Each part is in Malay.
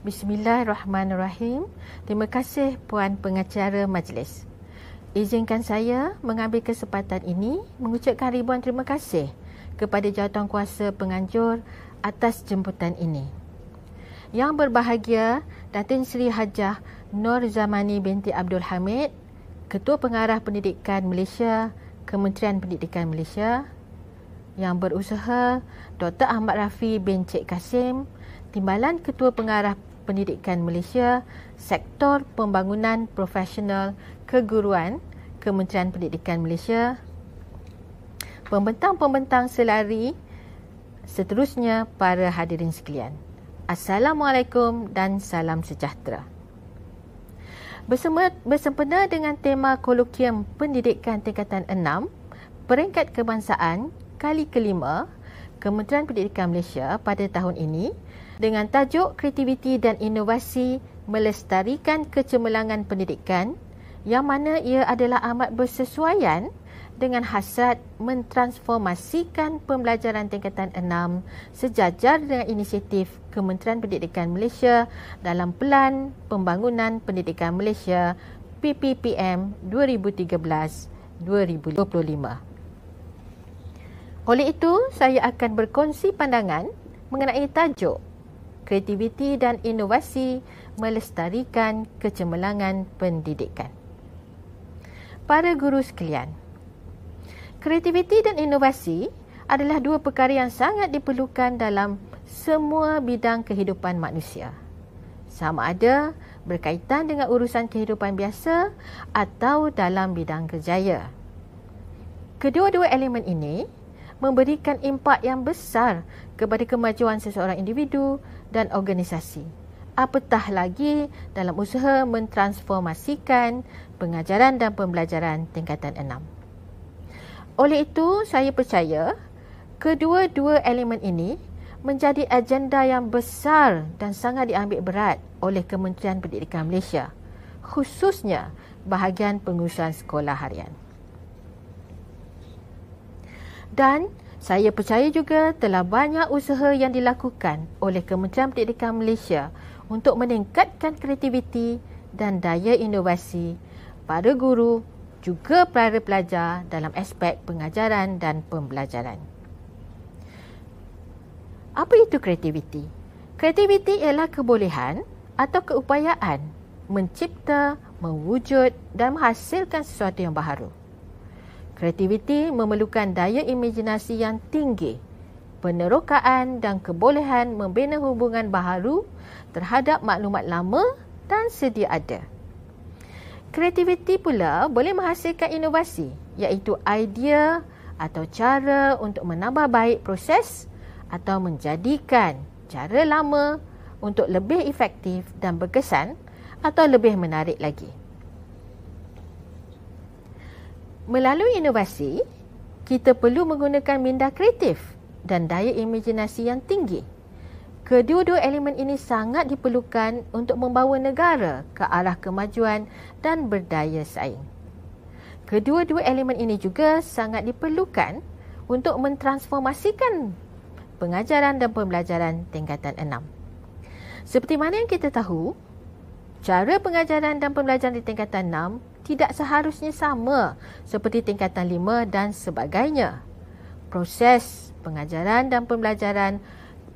Bismillahirrahmanirrahim. Terima kasih Puan Pengacara Majlis. Izinkan saya mengambil kesempatan ini mengucapkan ribuan terima kasih kepada jawatankuasa penganjur atas jemputan ini. Yang berbahagia Datin Seri Hajah Nur Zamani binti Abdul Hamid, Ketua Pengarah Pendidikan Malaysia, Kementerian Pendidikan Malaysia, yang berusaha Dr. Ahmad Rafi bin Cik Kasim, Timbalan Ketua Pengarah Pendidikan Malaysia, Sektor Pembangunan Profesional Keguruan, Kementerian Pendidikan Malaysia, pembentang-pembentang selari seterusnya para hadirin sekalian. Assalamualaikum dan salam sejahtera. Bersempena dengan tema kolokium pendidikan tingkatan 6, peringkat kebangsaan kali kelima Kementerian Pendidikan Malaysia pada tahun ini dengan tajuk kreativiti dan inovasi melestarikan kecemerlangan pendidikan yang mana ia adalah amat bersesuaian dengan hasrat mentransformasikan pembelajaran tingkatan 6 sejajar dengan inisiatif Kementerian Pendidikan Malaysia dalam Pelan Pembangunan Pendidikan Malaysia PPPM 2013-2025. Oleh itu, saya akan berkongsi pandangan mengenai tajuk kreativiti dan inovasi melestarikan kecemerlangan pendidikan. Para guru sekalian, Kreativiti dan inovasi adalah dua perkara yang sangat diperlukan dalam semua bidang kehidupan manusia. Sama ada berkaitan dengan urusan kehidupan biasa atau dalam bidang kerjaya. Kedua-dua elemen ini memberikan impak yang besar kepada kemajuan seseorang individu dan organisasi. Apatah lagi dalam usaha mentransformasikan pengajaran dan pembelajaran tingkatan enam. Oleh itu, saya percaya kedua-dua elemen ini menjadi agenda yang besar dan sangat diambil berat oleh Kementerian Pendidikan Malaysia, khususnya bahagian pengurusan sekolah harian. Dan saya percaya juga telah banyak usaha yang dilakukan oleh Kementerian Pendidikan Malaysia untuk meningkatkan kreativiti dan daya inovasi para guru juga para pelajar dalam aspek pengajaran dan pembelajaran. Apa itu kreativiti? Kreativiti ialah kebolehan atau keupayaan mencipta, mewujud dan menghasilkan sesuatu yang baharu. Kreativiti memerlukan daya imajinasi yang tinggi, penerokaan dan kebolehan membina hubungan baharu terhadap maklumat lama dan sedia ada. Kreativiti pula boleh menghasilkan inovasi iaitu idea atau cara untuk menambah baik proses atau menjadikan cara lama untuk lebih efektif dan berkesan atau lebih menarik lagi. Melalui inovasi, kita perlu menggunakan minda kreatif dan daya imajinasi yang tinggi Kedua-dua elemen ini sangat diperlukan untuk membawa negara ke arah kemajuan dan berdaya saing. Kedua-dua elemen ini juga sangat diperlukan untuk mentransformasikan pengajaran dan pembelajaran tingkatan enam. Seperti mana yang kita tahu, cara pengajaran dan pembelajaran di tingkatan enam tidak seharusnya sama seperti tingkatan lima dan sebagainya. Proses pengajaran dan pembelajaran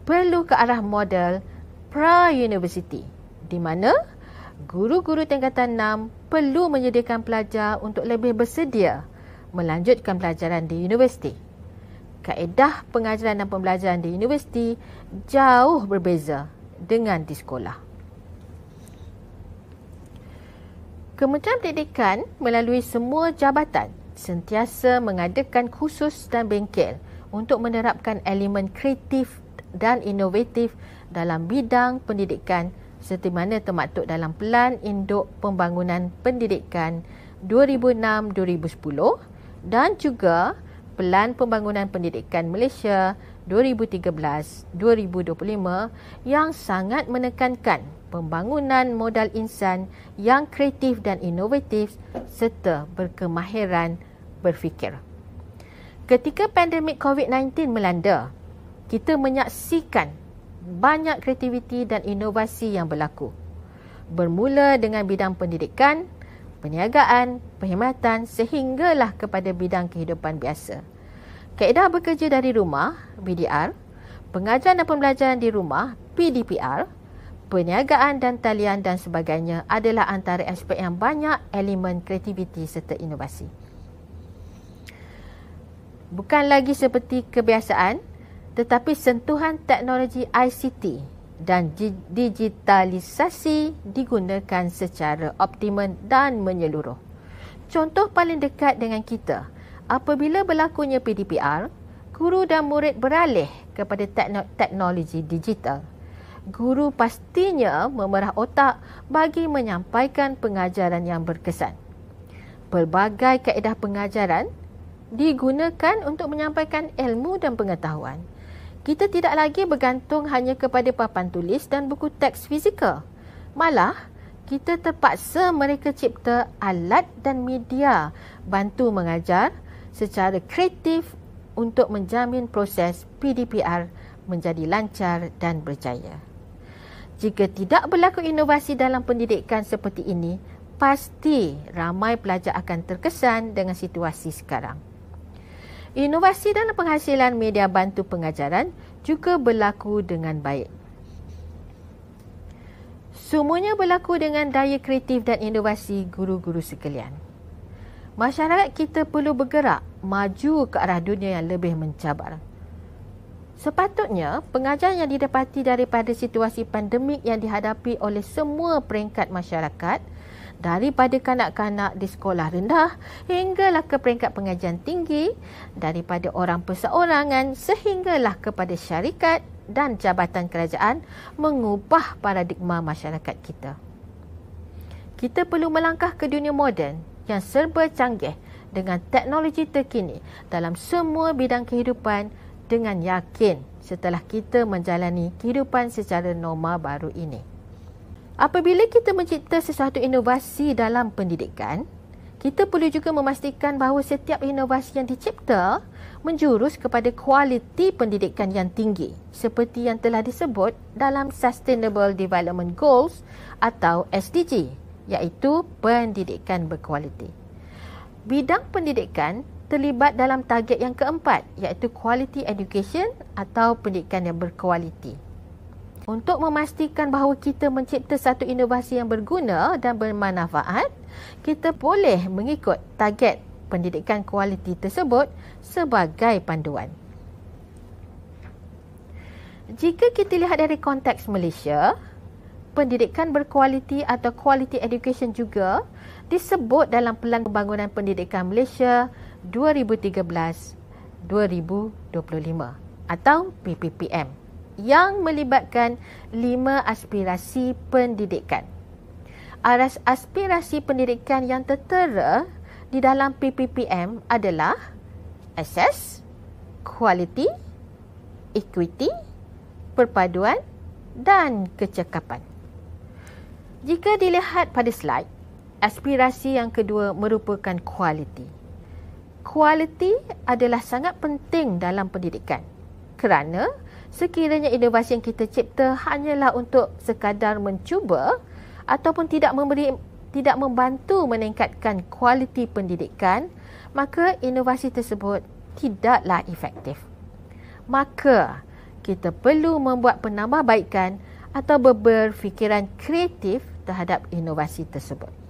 perlu ke arah model pra-university di mana guru-guru tingkatan 6 perlu menyediakan pelajar untuk lebih bersedia melanjutkan pelajaran di universiti. Kaedah pengajaran dan pembelajaran di universiti jauh berbeza dengan di sekolah. Kementerian Pendidikan melalui semua jabatan sentiasa mengadakan khusus dan bengkel untuk menerapkan elemen kreatif dan inovatif dalam bidang pendidikan seperti mana termaktub dalam Pelan Induk Pembangunan Pendidikan 2006-2010 dan juga Pelan Pembangunan Pendidikan Malaysia 2013-2025 yang sangat menekankan pembangunan modal insan yang kreatif dan inovatif serta berkemahiran berfikir. Ketika pandemik COVID-19 melanda, kita menyaksikan banyak kreativiti dan inovasi yang berlaku. Bermula dengan bidang pendidikan, perniagaan, perkhidmatan sehinggalah kepada bidang kehidupan biasa. Kaedah bekerja dari rumah, BDR, pengajaran dan pembelajaran di rumah, PDPR, perniagaan dan talian dan sebagainya adalah antara aspek yang banyak elemen kreativiti serta inovasi. Bukan lagi seperti kebiasaan, tetapi sentuhan teknologi ICT dan digitalisasi digunakan secara optimum dan menyeluruh. Contoh paling dekat dengan kita, apabila berlakunya PDPR, guru dan murid beralih kepada teknologi digital guru pastinya memerah otak bagi menyampaikan pengajaran yang berkesan. Pelbagai kaedah pengajaran digunakan untuk menyampaikan ilmu dan pengetahuan. Kita tidak lagi bergantung hanya kepada papan tulis dan buku teks fizikal. Malah, kita terpaksa mereka cipta alat dan media bantu mengajar secara kreatif untuk menjamin proses PDPR menjadi lancar dan berjaya. Jika tidak berlaku inovasi dalam pendidikan seperti ini, pasti ramai pelajar akan terkesan dengan situasi sekarang. Inovasi dalam penghasilan media bantu pengajaran juga berlaku dengan baik. Semuanya berlaku dengan daya kreatif dan inovasi guru-guru sekalian. Masyarakat kita perlu bergerak maju ke arah dunia yang lebih mencabar. Sepatutnya, pengajaran yang didapati daripada situasi pandemik yang dihadapi oleh semua peringkat masyarakat daripada kanak-kanak di sekolah rendah hinggalah ke peringkat pengajian tinggi daripada orang perseorangan sehinggalah kepada syarikat dan jabatan kerajaan mengubah paradigma masyarakat kita. Kita perlu melangkah ke dunia moden yang serba canggih dengan teknologi terkini dalam semua bidang kehidupan dengan yakin setelah kita menjalani kehidupan secara normal baru ini. Apabila kita mencipta sesuatu inovasi dalam pendidikan, kita perlu juga memastikan bahawa setiap inovasi yang dicipta menjurus kepada kualiti pendidikan yang tinggi seperti yang telah disebut dalam Sustainable Development Goals atau SDG iaitu pendidikan berkualiti. Bidang pendidikan terlibat dalam target yang keempat iaitu quality education atau pendidikan yang berkualiti. Untuk memastikan bahawa kita mencipta satu inovasi yang berguna dan bermanfaat, kita boleh mengikut target pendidikan kualiti tersebut sebagai panduan. Jika kita lihat dari konteks Malaysia, pendidikan berkualiti atau quality education juga disebut dalam Pelan Pembangunan Pendidikan Malaysia 2013-2025 atau PPPM yang melibatkan lima aspirasi pendidikan. Aras aspirasi pendidikan yang tertera di dalam PPPM adalah access, quality, equity, perpaduan dan kecekapan. Jika dilihat pada slide, aspirasi yang kedua merupakan quality kualiti adalah sangat penting dalam pendidikan. Kerana sekiranya inovasi yang kita cipta hanyalah untuk sekadar mencuba ataupun tidak memberi tidak membantu meningkatkan kualiti pendidikan, maka inovasi tersebut tidaklah efektif. Maka kita perlu membuat penambahbaikan atau berfikiran kreatif terhadap inovasi tersebut.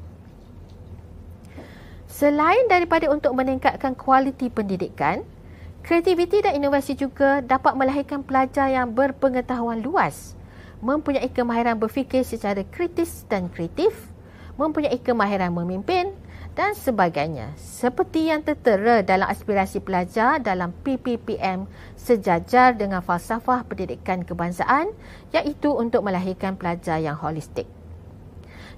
Selain daripada untuk meningkatkan kualiti pendidikan, kreativiti dan inovasi juga dapat melahirkan pelajar yang berpengetahuan luas, mempunyai kemahiran berfikir secara kritis dan kreatif, mempunyai kemahiran memimpin dan sebagainya. Seperti yang tertera dalam aspirasi pelajar dalam PPPM sejajar dengan falsafah pendidikan kebangsaan iaitu untuk melahirkan pelajar yang holistik.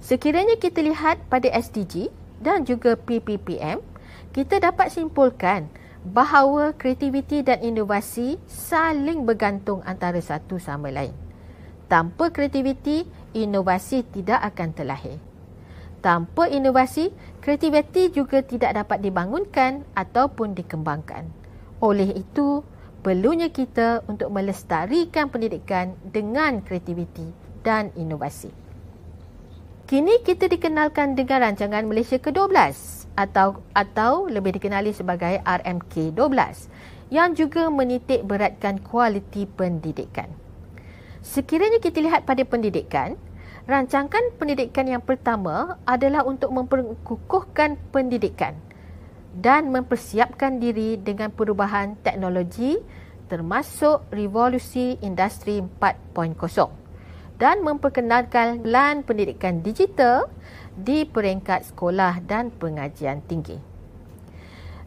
Sekiranya kita lihat pada SDG, dan juga PPPM, kita dapat simpulkan bahawa kreativiti dan inovasi saling bergantung antara satu sama lain. Tanpa kreativiti, inovasi tidak akan terlahir. Tanpa inovasi, kreativiti juga tidak dapat dibangunkan ataupun dikembangkan. Oleh itu, perlunya kita untuk melestarikan pendidikan dengan kreativiti dan inovasi. Kini kita dikenalkan dengan rancangan Malaysia ke-12 atau atau lebih dikenali sebagai RMK-12 yang juga menitik beratkan kualiti pendidikan. Sekiranya kita lihat pada pendidikan, rancangan pendidikan yang pertama adalah untuk memperkukuhkan pendidikan dan mempersiapkan diri dengan perubahan teknologi termasuk revolusi industri 4.0 dan memperkenalkan lan pendidikan digital di peringkat sekolah dan pengajian tinggi.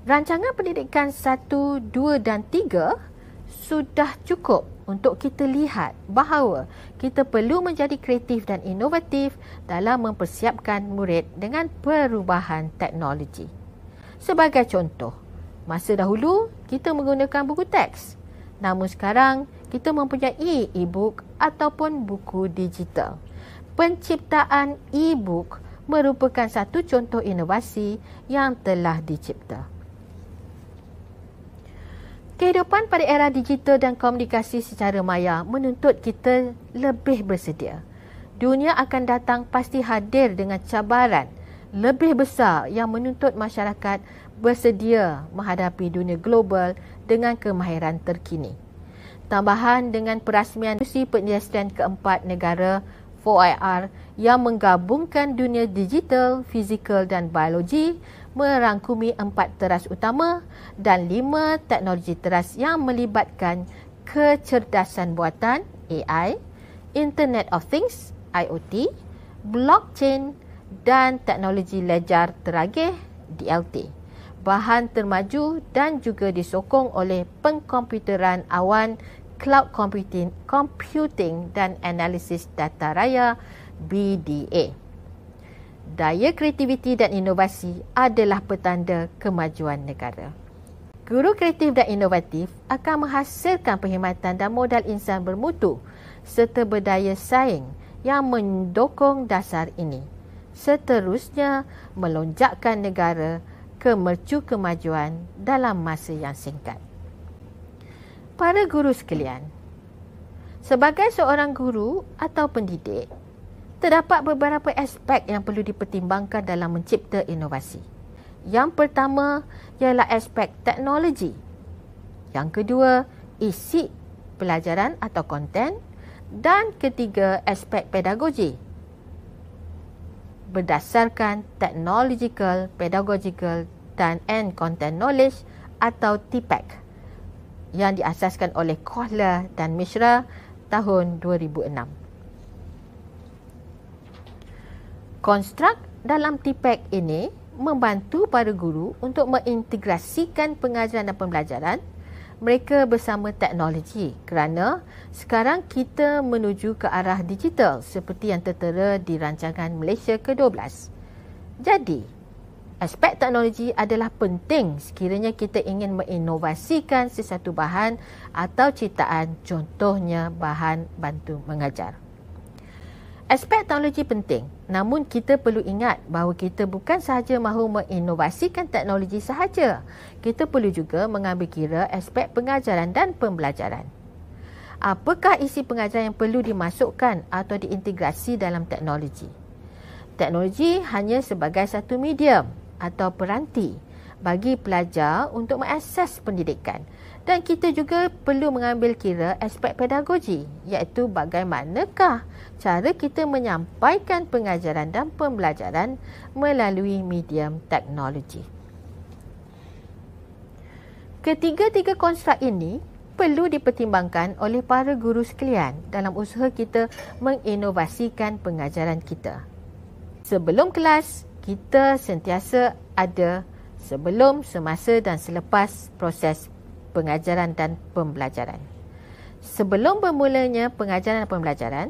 Rancangan pendidikan 1, 2 dan 3 sudah cukup untuk kita lihat bahawa kita perlu menjadi kreatif dan inovatif dalam mempersiapkan murid dengan perubahan teknologi. Sebagai contoh, masa dahulu kita menggunakan buku teks. Namun sekarang kita mempunyai e-book ataupun buku digital. Penciptaan e-book merupakan satu contoh inovasi yang telah dicipta. Kehidupan pada era digital dan komunikasi secara maya menuntut kita lebih bersedia. Dunia akan datang pasti hadir dengan cabaran lebih besar yang menuntut masyarakat bersedia menghadapi dunia global dengan kemahiran terkini tambahan dengan perasmian Institusi Penyelesaian Keempat Negara 4IR yang menggabungkan dunia digital, fizikal dan biologi merangkumi empat teras utama dan lima teknologi teras yang melibatkan kecerdasan buatan AI, Internet of Things IoT, blockchain dan teknologi lejar teragih DLT. Bahan termaju dan juga disokong oleh pengkomputeran awan Cloud Computing, Computing dan Analisis Data Raya BDA. Daya kreativiti dan inovasi adalah petanda kemajuan negara. Guru kreatif dan inovatif akan menghasilkan perkhidmatan dan modal insan bermutu serta berdaya saing yang mendukung dasar ini. Seterusnya melonjakkan negara ke mercu kemajuan dalam masa yang singkat para guru sekalian, sebagai seorang guru atau pendidik, terdapat beberapa aspek yang perlu dipertimbangkan dalam mencipta inovasi. Yang pertama ialah aspek teknologi. Yang kedua, isi pelajaran atau konten dan ketiga aspek pedagogi. Berdasarkan technological, pedagogical dan and content knowledge atau TPEC yang diasaskan oleh Kohler dan Mishra tahun 2006. Konstruk dalam TPEC ini membantu para guru untuk mengintegrasikan pengajaran dan pembelajaran mereka bersama teknologi kerana sekarang kita menuju ke arah digital seperti yang tertera di rancangan Malaysia ke-12. Jadi, aspek teknologi adalah penting sekiranya kita ingin menginovasikan sesuatu bahan atau ciptaan contohnya bahan bantu mengajar. Aspek teknologi penting namun kita perlu ingat bahawa kita bukan sahaja mahu menginovasikan teknologi sahaja. Kita perlu juga mengambil kira aspek pengajaran dan pembelajaran. Apakah isi pengajaran yang perlu dimasukkan atau diintegrasi dalam teknologi? Teknologi hanya sebagai satu medium atau peranti bagi pelajar untuk mengakses pendidikan. Dan kita juga perlu mengambil kira aspek pedagogi iaitu bagaimanakah cara kita menyampaikan pengajaran dan pembelajaran melalui medium teknologi. Ketiga-tiga konstruk ini perlu dipertimbangkan oleh para guru sekalian dalam usaha kita menginovasikan pengajaran kita. Sebelum kelas, kita sentiasa ada sebelum, semasa dan selepas proses pengajaran dan pembelajaran. Sebelum bermulanya pengajaran dan pembelajaran,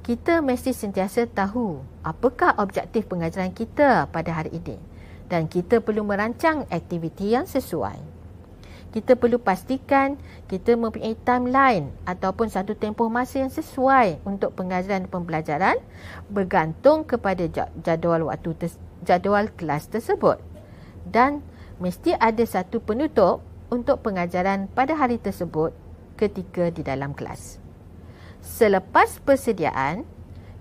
kita mesti sentiasa tahu apakah objektif pengajaran kita pada hari ini dan kita perlu merancang aktiviti yang sesuai kita perlu pastikan kita mempunyai timeline ataupun satu tempoh masa yang sesuai untuk pengajaran dan pembelajaran bergantung kepada jadual waktu jadual kelas tersebut. Dan mesti ada satu penutup untuk pengajaran pada hari tersebut ketika di dalam kelas. Selepas persediaan,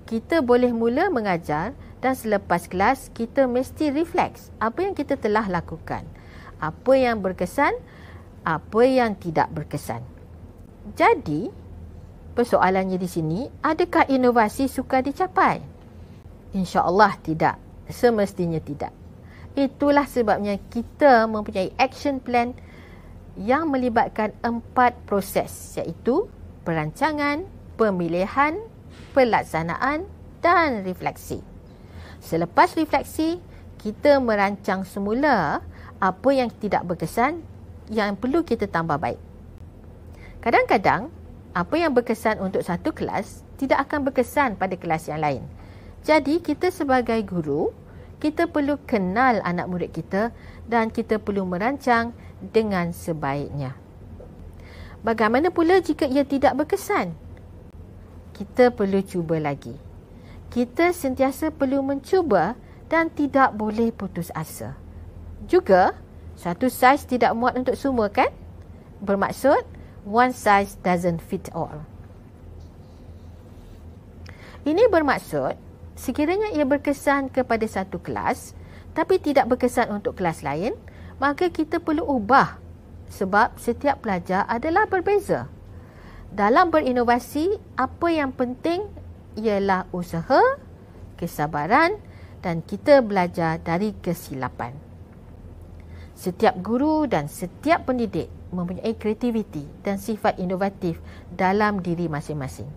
kita boleh mula mengajar dan selepas kelas kita mesti refleks apa yang kita telah lakukan. Apa yang berkesan, apa yang tidak berkesan. Jadi, persoalannya di sini, adakah inovasi sukar dicapai? InsyaAllah tidak. Semestinya tidak. Itulah sebabnya kita mempunyai action plan yang melibatkan empat proses iaitu perancangan, pemilihan, pelaksanaan dan refleksi. Selepas refleksi, kita merancang semula apa yang tidak berkesan yang perlu kita tambah baik. Kadang-kadang, apa yang berkesan untuk satu kelas tidak akan berkesan pada kelas yang lain. Jadi, kita sebagai guru, kita perlu kenal anak murid kita dan kita perlu merancang dengan sebaiknya. Bagaimana pula jika ia tidak berkesan? kita perlu cuba lagi. Kita sentiasa perlu mencuba dan tidak boleh putus asa. Juga, satu saiz tidak muat untuk semua kan? Bermaksud, one size doesn't fit all. Ini bermaksud, sekiranya ia berkesan kepada satu kelas tapi tidak berkesan untuk kelas lain, maka kita perlu ubah sebab setiap pelajar adalah berbeza dalam berinovasi, apa yang penting ialah usaha, kesabaran dan kita belajar dari kesilapan. Setiap guru dan setiap pendidik mempunyai kreativiti dan sifat inovatif dalam diri masing-masing.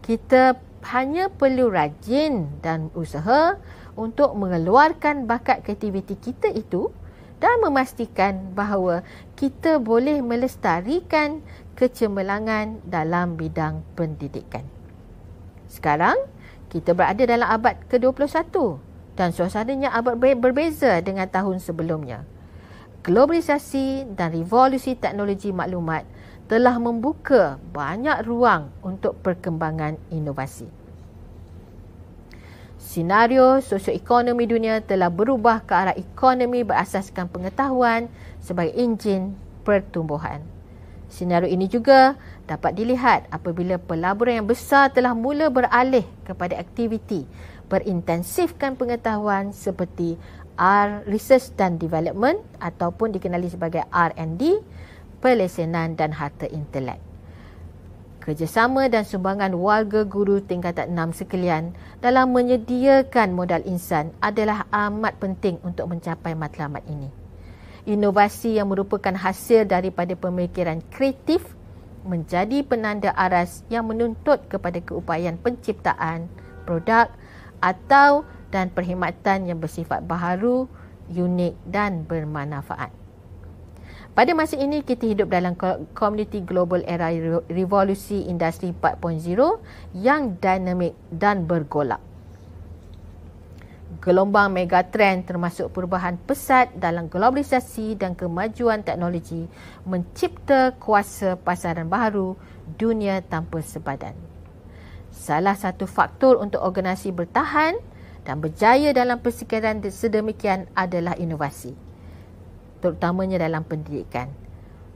Kita hanya perlu rajin dan usaha untuk mengeluarkan bakat kreativiti kita itu dan memastikan bahawa kita boleh melestarikan kecemerlangan dalam bidang pendidikan. Sekarang, kita berada dalam abad ke-21 dan suasananya abad berbeza dengan tahun sebelumnya. Globalisasi dan revolusi teknologi maklumat telah membuka banyak ruang untuk perkembangan inovasi. Senario sosioekonomi dunia telah berubah ke arah ekonomi berasaskan pengetahuan sebagai enjin pertumbuhan. Senario ini juga dapat dilihat apabila pelaburan yang besar telah mula beralih kepada aktiviti berintensifkan pengetahuan seperti R Research dan Development ataupun dikenali sebagai R&D, pelesenan dan harta intelek. Kerjasama dan sumbangan warga guru tingkatan 6 sekalian dalam menyediakan modal insan adalah amat penting untuk mencapai matlamat ini inovasi yang merupakan hasil daripada pemikiran kreatif menjadi penanda aras yang menuntut kepada keupayaan penciptaan produk atau dan perkhidmatan yang bersifat baharu, unik dan bermanfaat. Pada masa ini kita hidup dalam komuniti global era revolusi industri 4.0 yang dinamik dan bergolak gelombang megatrend termasuk perubahan pesat dalam globalisasi dan kemajuan teknologi mencipta kuasa pasaran baru dunia tanpa sepadan. Salah satu faktor untuk organisasi bertahan dan berjaya dalam persekitaran sedemikian adalah inovasi. Terutamanya dalam pendidikan.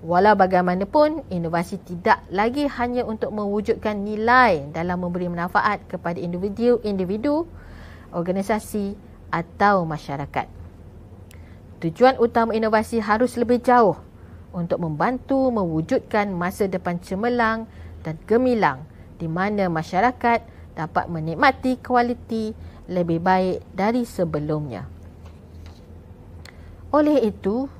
Walau bagaimanapun, inovasi tidak lagi hanya untuk mewujudkan nilai dalam memberi manfaat kepada individu-individu organisasi atau masyarakat. Tujuan utama inovasi harus lebih jauh untuk membantu mewujudkan masa depan cemerlang dan gemilang di mana masyarakat dapat menikmati kualiti lebih baik dari sebelumnya. Oleh itu,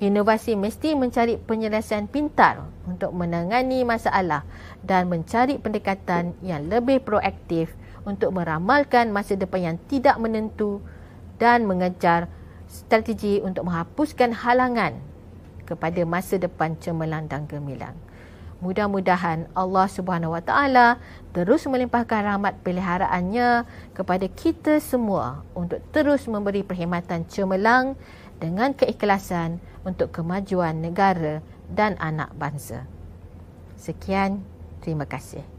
inovasi mesti mencari penyelesaian pintar untuk menangani masalah dan mencari pendekatan yang lebih proaktif untuk meramalkan masa depan yang tidak menentu dan mengejar strategi untuk menghapuskan halangan kepada masa depan cemerlang dan gemilang. Mudah-mudahan Allah Subhanahu Wa Taala terus melimpahkan rahmat peliharaannya kepada kita semua untuk terus memberi perkhidmatan cemerlang dengan keikhlasan untuk kemajuan negara dan anak bangsa. Sekian, terima kasih.